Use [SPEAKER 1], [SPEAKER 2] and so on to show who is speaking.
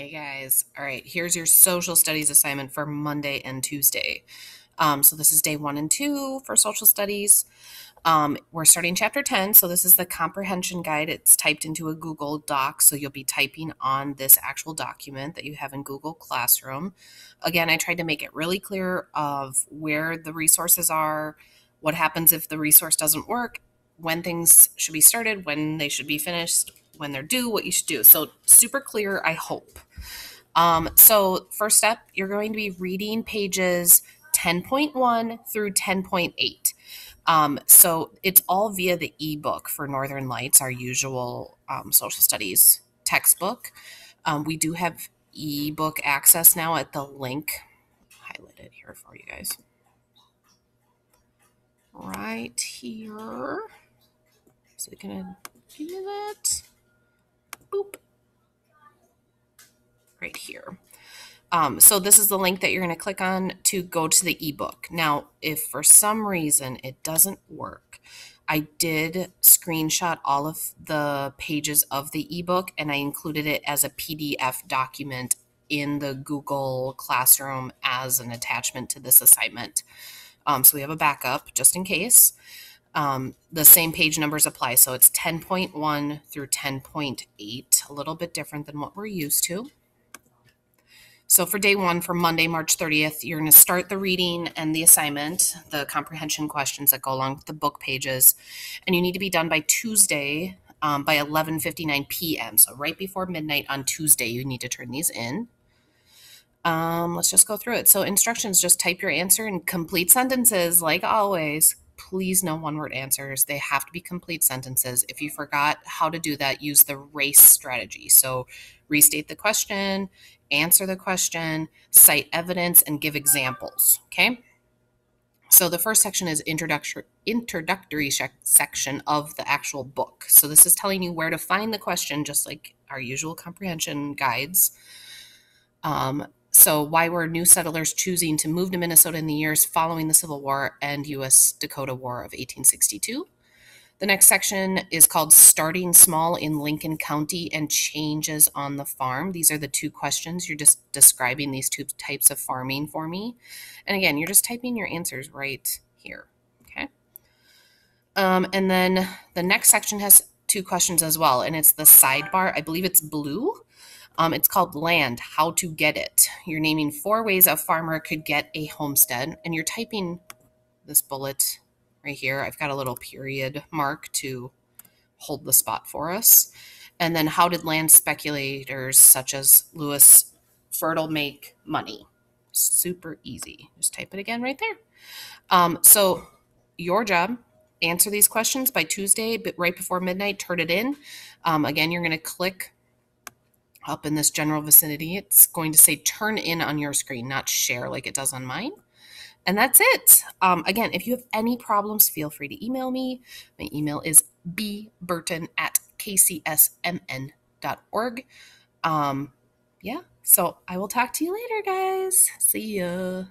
[SPEAKER 1] Hey guys. All right, here's your social studies assignment for Monday and Tuesday. Um, so this is day one and two for social studies. Um, we're starting chapter 10. So this is the comprehension guide. It's typed into a Google Doc. So you'll be typing on this actual document that you have in Google Classroom. Again, I tried to make it really clear of where the resources are, what happens if the resource doesn't work, when things should be started, when they should be finished, when they're due, what you should do. So super clear, I hope. Um, so first step, you're going to be reading pages 10.1 through 10.8. Um, so it's all via the ebook for Northern Lights, our usual um, social studies textbook. Um, we do have ebook access now at the link highlighted here for you guys. Right here. Is it gonna give me that? Boop. Right here. Um, so this is the link that you're going to click on to go to the ebook. Now, if for some reason it doesn't work, I did screenshot all of the pages of the ebook and I included it as a PDF document in the Google Classroom as an attachment to this assignment. Um, so we have a backup just in case. Um, the same page numbers apply. So it's 10.1 through 10.8, a little bit different than what we're used to. So for day one, for Monday, March 30th, you're going to start the reading and the assignment, the comprehension questions that go along with the book pages. And you need to be done by Tuesday um, by 11.59 p.m. So right before midnight on Tuesday, you need to turn these in. Um, let's just go through it. So instructions, just type your answer in complete sentences like always please no one word answers. They have to be complete sentences. If you forgot how to do that, use the RACE strategy. So restate the question, answer the question, cite evidence, and give examples. Okay. So the first section is introductory introductory section of the actual book. So this is telling you where to find the question, just like our usual comprehension guides. Um, so, why were new settlers choosing to move to Minnesota in the years following the Civil War and U.S. Dakota War of 1862? The next section is called Starting Small in Lincoln County and Changes on the Farm. These are the two questions. You're just describing these two types of farming for me. And again, you're just typing your answers right here. Okay. Um, and then the next section has two questions as well, and it's the sidebar. I believe it's blue. Um, it's called Land How to Get It. You're naming four ways a farmer could get a homestead, and you're typing this bullet right here. I've got a little period mark to hold the spot for us. And then, how did land speculators such as Lewis Fertile make money? Super easy. Just type it again right there. Um, so, your job answer these questions by Tuesday, but right before midnight, turn it in. Um, again, you're going to click up in this general vicinity, it's going to say turn in on your screen, not share like it does on mine. And that's it. Um, again, if you have any problems, feel free to email me. My email is bburton at kcsmn.org. Um, yeah, so I will talk to you later, guys. See ya.